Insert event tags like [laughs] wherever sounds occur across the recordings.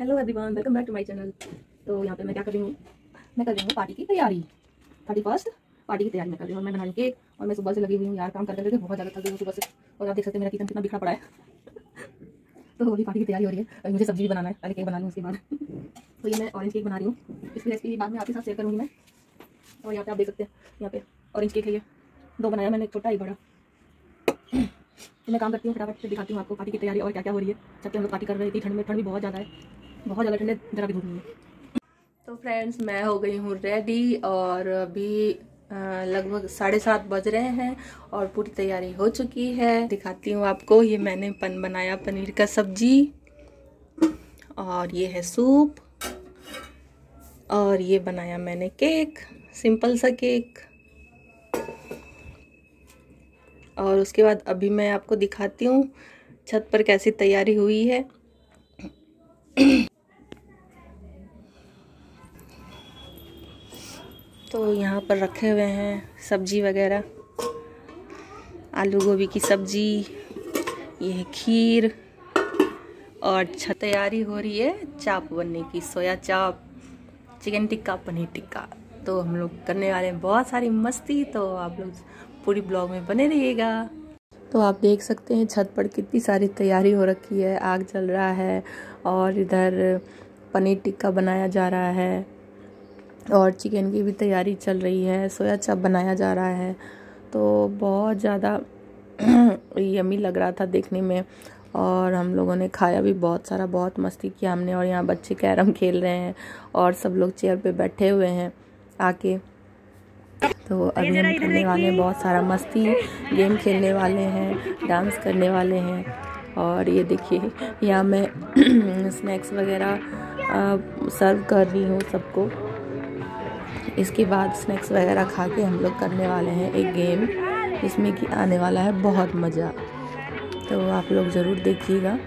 Hello everyone welcome back to my channel तो यहाँ पे मैं क्या कर रही हूँ? मैं कर रही हूँ पार्टी की तैयारी। थर्टी फ़र्स्ट पार्टी की तैयारी मैं कर रही हूँ मैं बना रही केक और मैं सुबह से लगी हुई हूँ, यार काम करते करके बहुत ज़्यादा थक गई हूँ सुबह से। और आप देख सकते हैं मेरा किचन कितना बिखरा पड़ा है। [laughs] तो वही पार्टी की तैयारी हो रही है। मुझे सब्ज़ी भी बनाना है, पहले केक बना लूँ उसके बाद। [laughs] तो ये मैं ऑरेंज केक बना रही हूँ। इसकी रेसिपी बाद में आपके साथ शेयर करूँगी मैं। और यहाँ पे आप देख सकते हैं, यहाँ पे ऑरेंज केक है ये। दो बनाया मैंने एक छोटा एक बड़ा। [clears throat] तो मैं काम करती हूँ फटाफट से दिखाती हूँ आपको पार्टी की तैयारी और क्या क्या हो रही है। पे हम लोग पार्टी कर रहे थे ठंड में ठंड भी बहुत ज़्यादा है। बहुत ज़्यादा ठंड जरा भी धूप नहीं तो फ्रेंड्स, मैं हो गई हूँ रेडी और अभी लगभग साढ़े सात बज रहे हैं और पूरी तैयारी हो चुकी है। दिखाती हूँ आपको, ये मैंने पन, बनाया पनीर का सब्ज़ी और ये है सूप और ये बनाया मैंने केक, सिंपल सा केक। और उसके बाद अभी मैं आपको दिखाती हूँ छत पर कैसी तैयारी हुई है। तो यहाँ पर रखे हुए हैं सब्ज़ी वगैरह। आलू गोभी की सब्ज़ी, ये खीर और छत तैयारी हो रही है चाप बनने की, सोया चाप, चिकन टिक्का, पनीर टिक्का। तो हम लोग करने वाले हैं बहुत सारी मस्ती तो आप लोग पूरी ब्लॉग में बने रहिएगा। तो आप देख सकते हैं छत पर कितनी सारी तैयारी हो रखी है, आग जल रहा है और इधर पनीर टिक्का बनाया जा रहा है। और चिकन की भी तैयारी चल रही है, सोया चाप बनाया जा रहा है। तो बहुत ज़्यादा [clears throat] यमी लग रहा था देखने में और हम लोगों ने खाया भी बहुत सारा, बहुत मस्ती किया हमने और यहाँ बच्चे कैरम खेल रहे हैं और सब लोग चेयर पे बैठे हुए हैं आके। तो अभी हम करने वाले हैं, बहुत सारा मस्ती, गेम खेलने वाले हैं, डांस करने वाले हैं और ये देखिए, यहाँ मैं [clears throat] स्नैक्स वगैरह सर्व कर रही हूँ सबको। इसके बाद स्नैक्स वगैरह खा के हम लोग करने वाले हैं एक गेम इसमें कि आने वाला है बहुत मज़ा। तो आप लोग ज़रूर देखिएगा।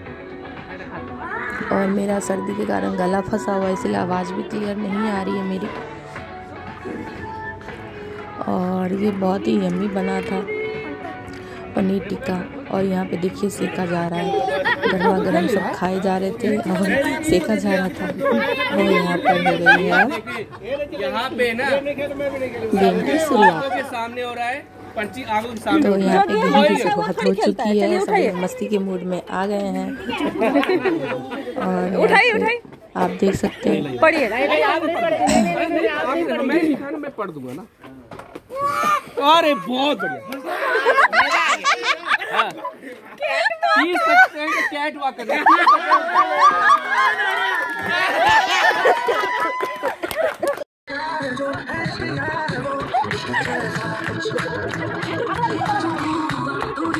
और मेरा सर्दी के कारण गला फंसा हुआ है, इसलिए आवाज़ भी क्लियर नहीं आ रही है मेरी। और ये बहुत ही यम्मी बना था, पनीर टिक्का। और यहाँ पे देखिए सेका जा रहा है गर्मा गर्म सब खाए जा रहे थे और सेका जा रहा था और यहाँ पर हो गई है यहाँ पे ना गेम की शुरुआत सामने हो रहा है पर्ची आगो के सामने तो यहाँ पे गेम की शुरुआत हो चुकी है सब मस्ती के मूड में आ गए हैं और उठाई उठाई आप देख सकते हैं पढ़िए मैं मैं पढ़ दूँगा ना अरे बहुत बढ़िया हाँ। तीस सेकंड कैट वॉक कर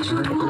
He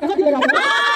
Yang satu.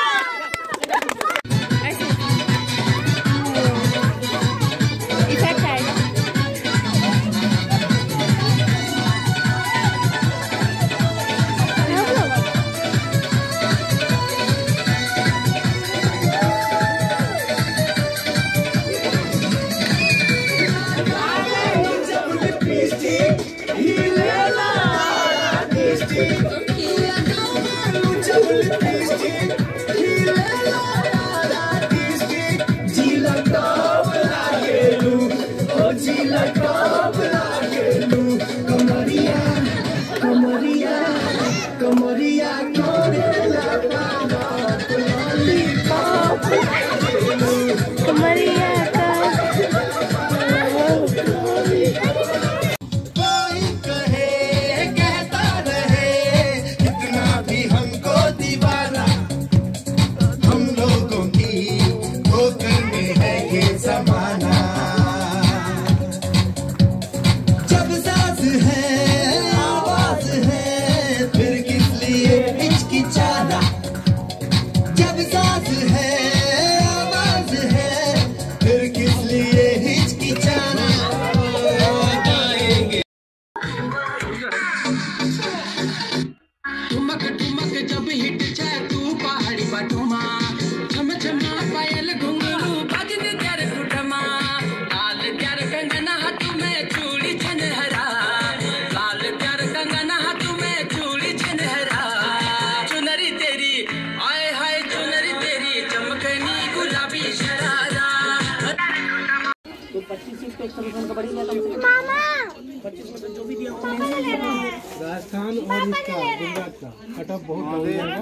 राजस्थान और इसका गुजरात का। कट ऑफ़ बहुत डाउन जाएगा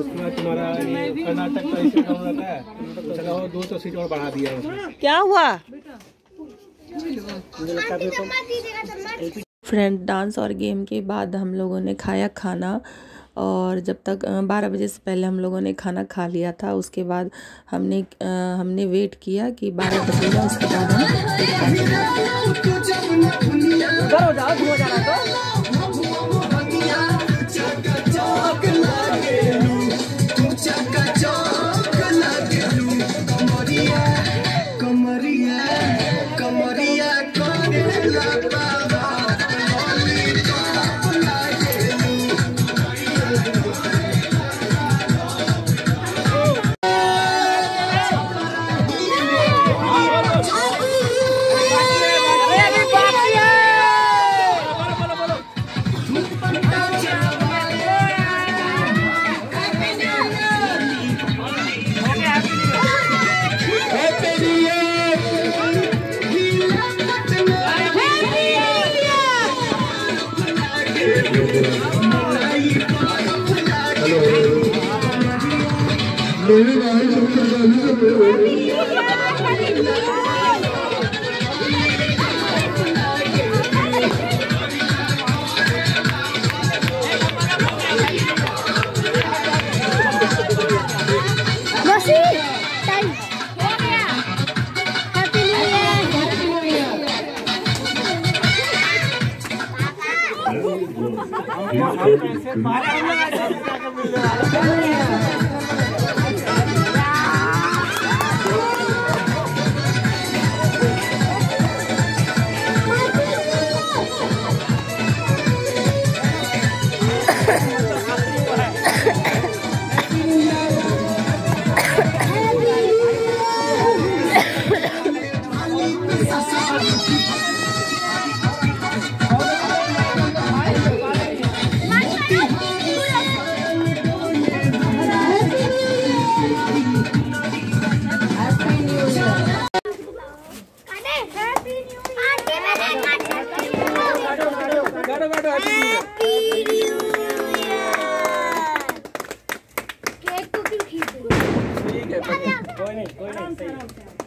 उसके तुम्हारा कर्नाटक का इसे डाउन रहता है। तो चला दो सौ सीट और बढ़ा दिया है क्या हुआ? मुझे लगता है तो फ्रेंड डांस और गेम के बाद हम लोगों ने खाया खाना। और जब तक बारह बजे से पहले हम लोगों ने खाना खा लिया था, उसके बाद हमने हमने वेट किया कि बारह बजे उसके बाद हम केक काटेंगे Masih. Time. Happy New Year. Happy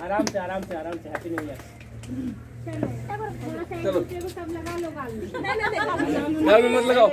आराम से आराम से आराम से हैप्पी न्यू ईयर चलो। मत लगाओ